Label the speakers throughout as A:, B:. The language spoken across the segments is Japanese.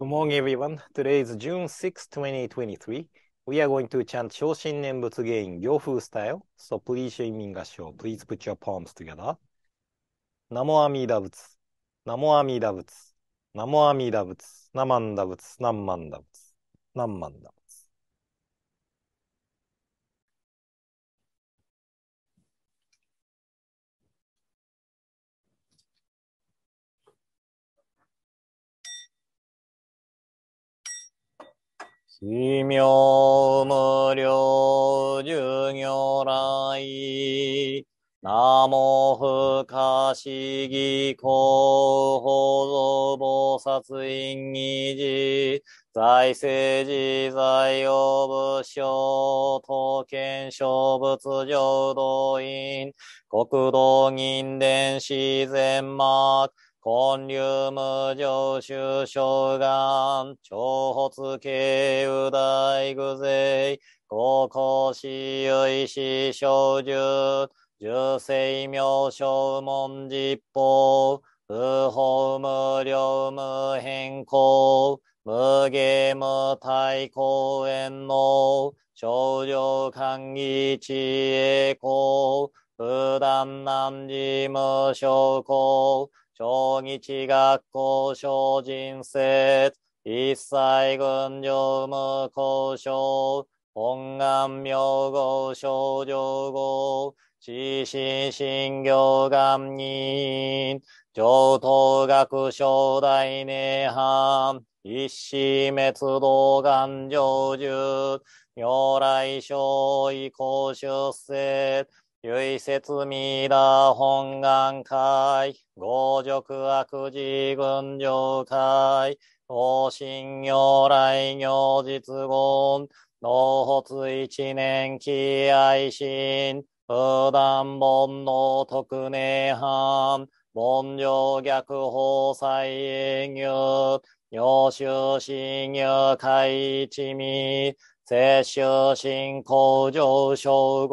A: Good morning, everyone. Today is June 6, 2023. We are going to chant Shoshin Nembutsu Gein Gyofu style. So please join me in Gasho. Please put your palms together. Namo Amida Butsu. Namo Amida Butsu. Namo Amida Butsu. Namanda Butsu. Namanda Butsu. Namanda Butsu. 奇妙無量寿如来。ナモ不可思議広報菩薩院議事。財政自在用武将、刀剣小仏浄土院、国土銀伝自然幕、根流無常修正願、長発慶右大具税、高校死有死小樹、十世名称門実法、不法無量無変更、無下無体公園の少女歓喜知恵公、不断南寺無償公、小日学校小人説、一切群上無交渉、本願名号少女号、知心信行願人、上等学小大涅槃、一死滅動願成就、如来小異公出世、唯説ミラ本願会、五辱悪事群上会、大神如来行実言、納発一年期愛心、不断本の特寧藩、凡上逆法再営業、領収信入会一味、摂取信仰上昇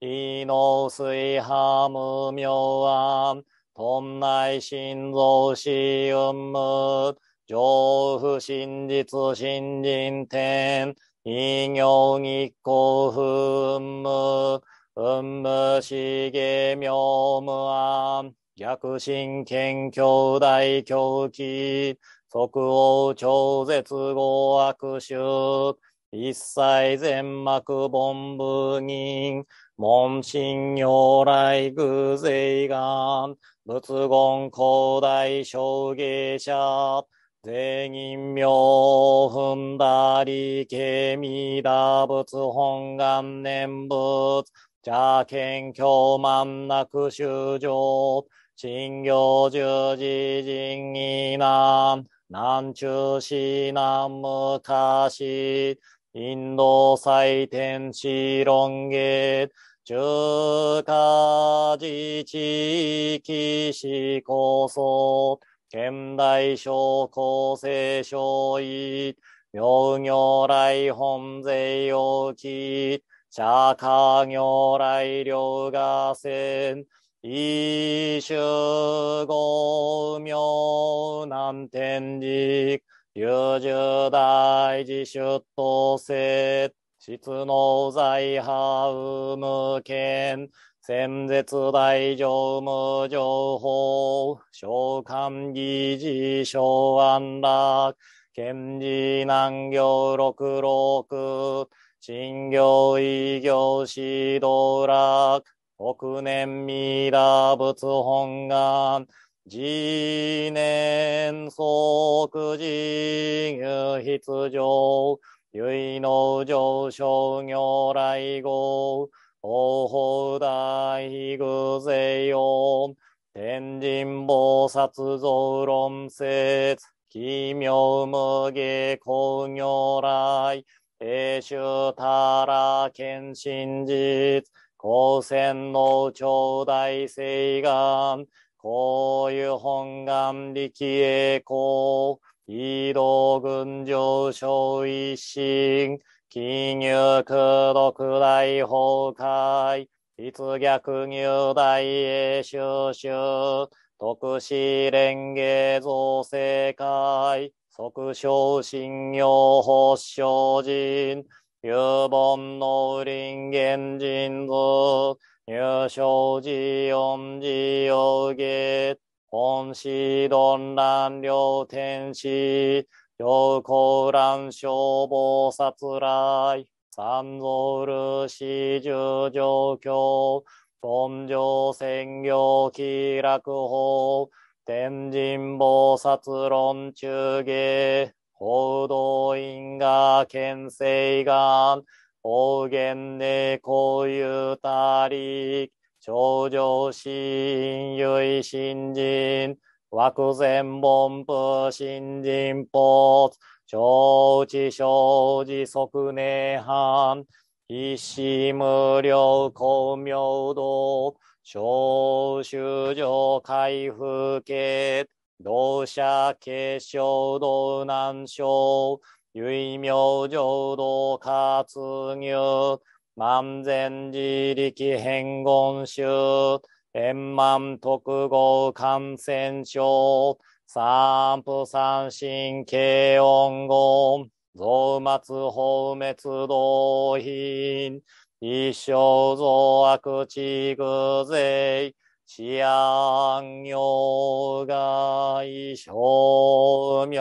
A: 号、異能水波無明暗、頓内心臓死運無、上不真実新人天、異行日光不運無、運無しげ妙無暗、逆心剣兄弟狂気、即応超絶合悪臭、一切全幕本部人、門神如来偶税願、仏言広大小芸者、税人名踏んだりけみだ仏本願念仏、邪剣教満なく修上、新行十字人義難、南中市南昔、インド祭天地論芸、中華自治地市構想、現代小構成小異、妙如来本税要期、釈迦如来両河線、一種五妙南天寺、有十大寺出頭世、質の財派無権、先絶大乗無情報、召喚議事小安楽、賢治南行六六、新行異行指導楽、北年ミラ仏本願、次年即時入必上、唯の上昇如来号、法法大偶税音、天神菩薩造論説、奇妙無下光如来、永州たら見真実、光線の頂戴聖願、こういう本願力栄光、移動群上昇一心、金入空独大崩壊、立逆入大栄収集、特使連芸造世界、即昇信用発祥人、有本の林源人図、入生寺音寺有月、本師論乱両天使、上高乱消防殺来、三蔵る四十状況、本上専業気楽法、天神菩薩論中下、報道因果県西願、方言でこういうたり、頂上心唯新人、枠前本部新人ポ承知承知即涅槃、必死無料公明道、小修上回復系、同社結晶道南小、唯名浄土活入、万全自力変言集、円満特合感染症、三不三神慶音言、増末法滅道品、一生増悪地具税、治安業外小名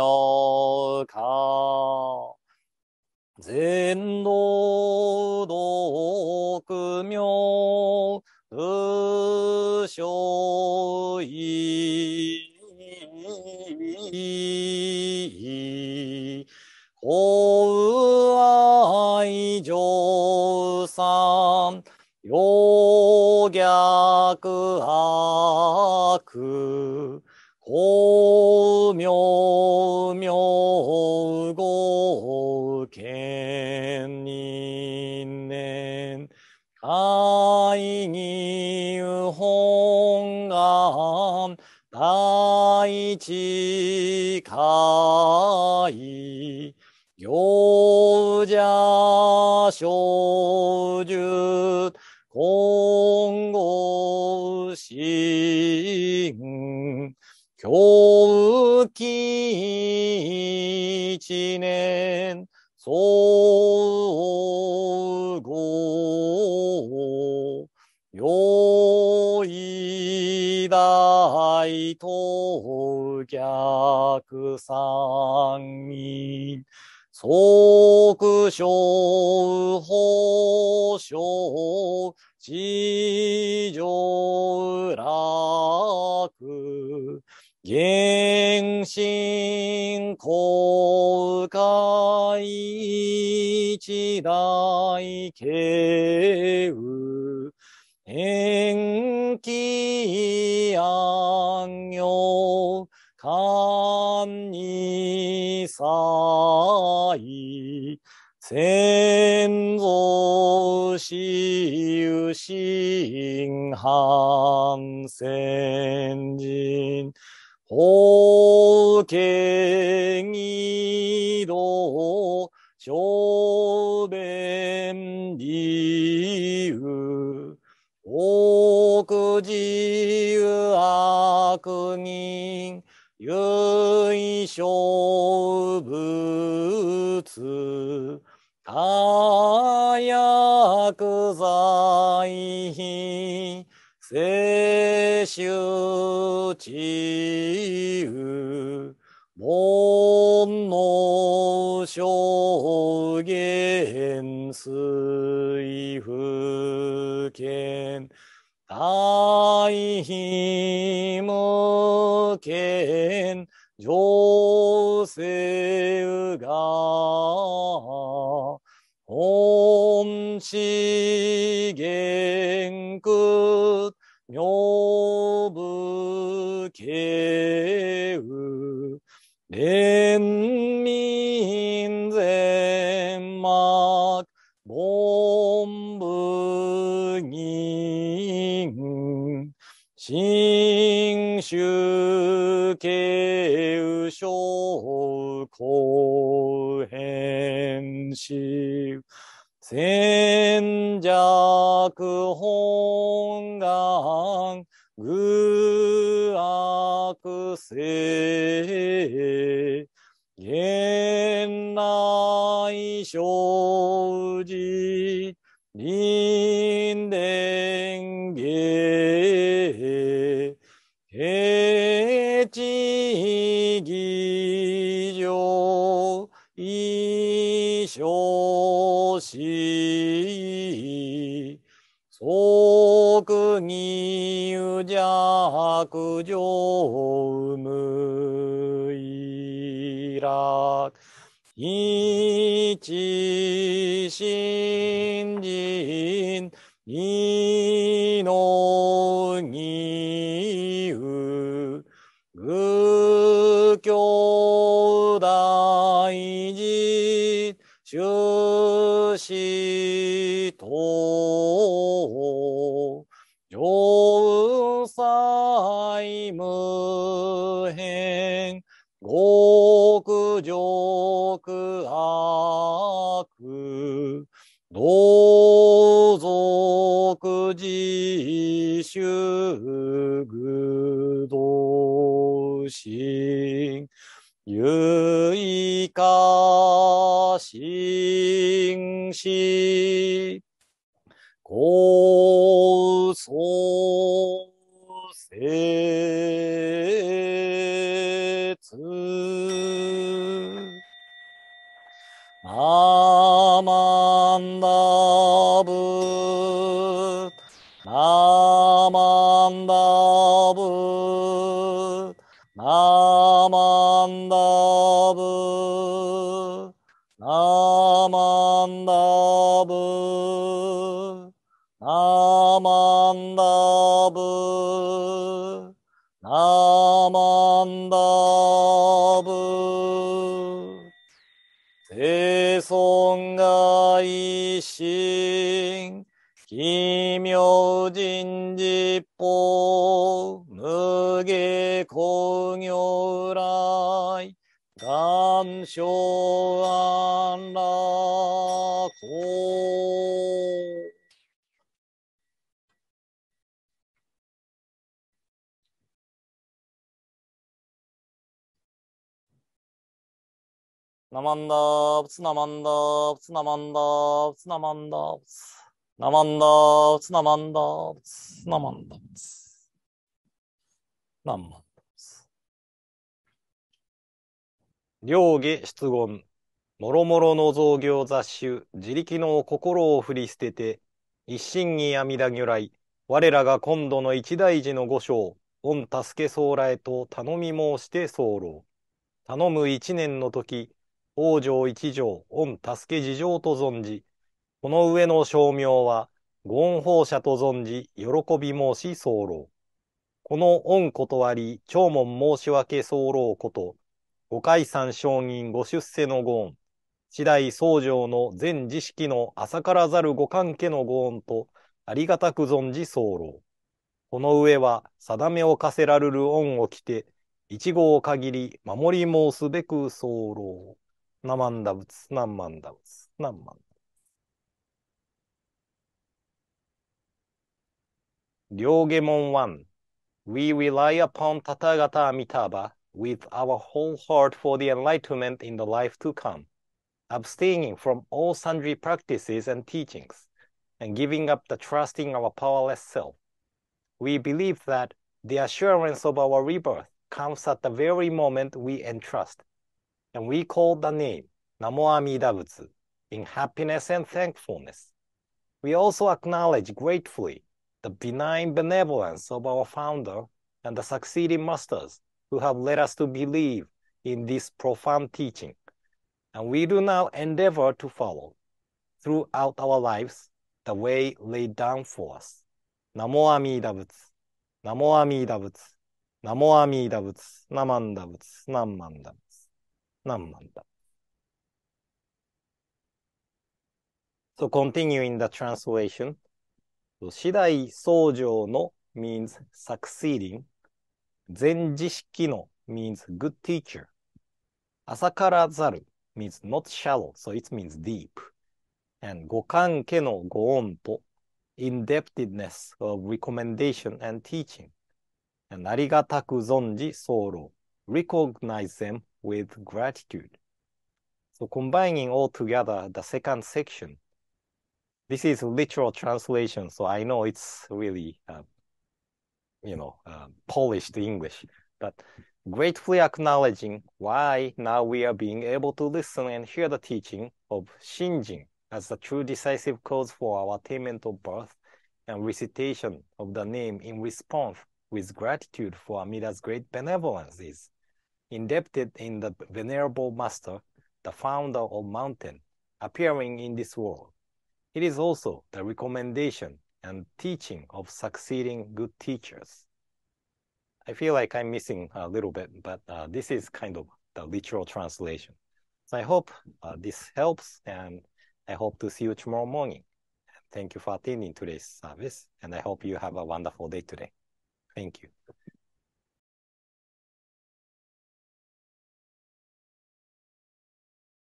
A: 化。全能ごうけんにんねん。かいぎうほんがん。だいちかい。よじゃしょうじゅこんごうしん。きょうきん。一年、総合、よい大東逆三人、即小法小、地上楽、原神公開一大慶雨、延期安行、官に祭、先祖死有心反先人、法権義道、小弁理由、奥自由悪人、唯小仏、他薬剤品、摂取治癒、煩悩証言水不見、大悲無見、上世が、本資元空、女部慶雨、連民全幕、本部人、新州慶雨小公変し、戦弱本願、愚せ、現内生寺、弱上無いら、一心人、二の義う、愚教大事、終極悪、同族自主愚道心、有意か心心、哦平尊が一心、奇妙人実法、無下工業来、願生安楽公ナマンダーブツナマンダーブツナマンダーブツナマンダーブツナマンダーブツナマンダーブツナマンダー。ブツナマンダー。ブツ両下出言もろもろの造業雑種自力の心を振り捨てて一心に阿弥陀如来我らが今度の一大事の御章御助け僧らへと頼み申して候。頼む一年の時王城一条、御助け事情と存じ、この上の称名は、ご恩放射と存じ、喜び申し候。この恩断り、長門申し訳候こと、五海山承認ご出世のご恩、次第僧正の全知識の浅からざるご関係のご恩と、ありがたく存じ候。この上は、定めを課せられる恩を着て、一号限り、守り申すべく候。ナマンダ仏、ナンマンダ仏、ナンマンダ仏。両下門 1. We rely upon Tathagata Amitabha with our whole heart for the enlightenment in the life to come, abstaining from all sundry practices and teachings, and giving up the trust in our powerless self. We believe that the assurance of our rebirth comes at the very moment we entrust and we call the name Namo Amida Butsu in happiness and thankfulness. We also acknowledge gratefully the benign benevolence of our founder and the succeeding masters who have led us to believe in this profound teaching. And we do now endeavor to follow throughout our lives the way laid down for us. Namo Amida Butsu. Namo Amida Butsu. Namo Amida Butsu. Namanda Butsu. Namanda Butsu. 何万だ So continuing the translation, 次第相乗の means succeeding, 全知識の means good teacher, 浅からざる means not shallow, so it means deep, and ご関係のご恩と indebtedness of recommendation and teaching, and ありがたく存じ候
B: recognize them with gratitude. So combining all together the second section. This is literal translation, so I know it's really, uh, you know, uh, polished English, but gratefully acknowledging why now we are being able to listen and hear the teaching of Shinjin as the true decisive cause for our attainment of birth and recitation of the name in response with gratitude for Amida's great benevolence is indebted in the Venerable Master, the founder of Mountain, appearing in this world. It is also the recommendation and teaching of succeeding good teachers. I feel like I'm missing a little bit, but uh, this is kind of the literal translation. So I hope uh, this helps, and I hope to see you tomorrow morning. Thank you for attending today's service, and I hope you have a wonderful day today. Thank you.